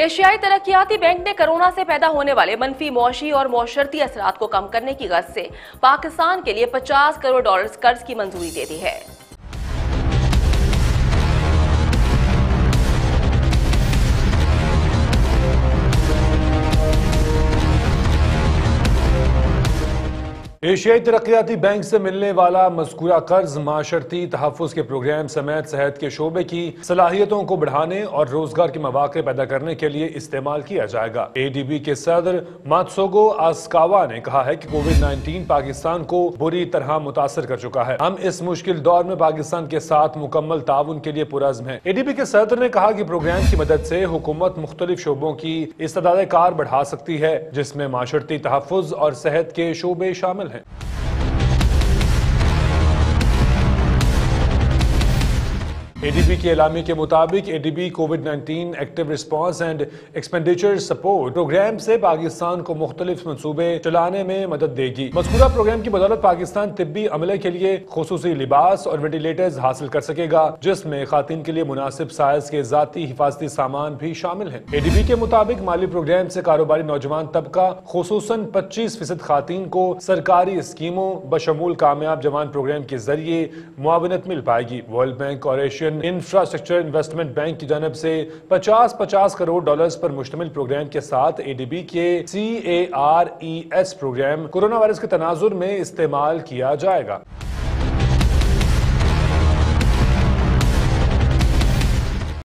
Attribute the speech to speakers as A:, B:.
A: एशियाई तरक्याती बैंक ने कोरोना से पैदा होने वाले मनफी, मौशी और मौशरती असरात को कम करने की गज से पाकिस्तान के लिए 50 करोड़ डॉलर्स कर्ज की मंजूरी दे दी है।
B: एशियाई तरक्याती बैंक से मिलने वाला मजकूरा कर्ज, माशरती तहफ़ के प्रोग्राम समेत सेहत के शोबे की सलाहियतों को बढ़ाने और रोज़गार के मौाक़े पैदा करने के लिए इस्तेमाल किया जाएगा। ए डी बी के सदर मातसोगो आसकावा ने कहा है कि कोविड नाइन्टीन पाकिस्तान को बुरी तरह मुतासर कर चुका है। हम इस मुश्किल दौर में पाकिस्तान के साथ मुकम्मल ताउन के लिए पुरज़म है। ए डी बी के सदर ने कहा कि प्रोग्राम की मदद से हुकूमत मुख्तलिफ़ शोबों की इस्तदाद कार बढ़ा सकती है, जिसमें माशरती तहफ़ और सेहत के शोबे शामिल हैं। एडीबी के एलामी के मुताबिक ADB Covid 19 active response and expenditure support programme से पाकिस्तान को मुख्तलिफ़ मनसूबे चलाने में मदद देगी। मजकूरा प्रोग्राम की बदौलत पाकिस्तान तिब्बी अमले के लिए खसूसी लिबास और वेंटिलेटर्स हासिल कर सकेगा, जिसमें खातन के लिए मुनासिब साइज़ के जाती हिफाजती सामान भी शामिल है। एडीबी के मुताबिक माली प्रोग्राम से कारोबारी नौजवान तबका खसूस पच्चीस फ़ीसद खातन को सरकारी स्कीमों, बशमूल कामयाब जवान प्रोग्राम के ज़रिए मुआवनत मिल पाएगी। वर्ल्ड बैंक और एशियन इंफ्रास्ट्रक्चर इन्वेस्टमेंट बैंक की जानब से 50-50 करोड़ डॉलर्स पर मुश्तमिल प्रोग्राम के साथ एडीबी के C A R E S programme corona virus के तनाजुर में इस्तेमाल किया जाएगा।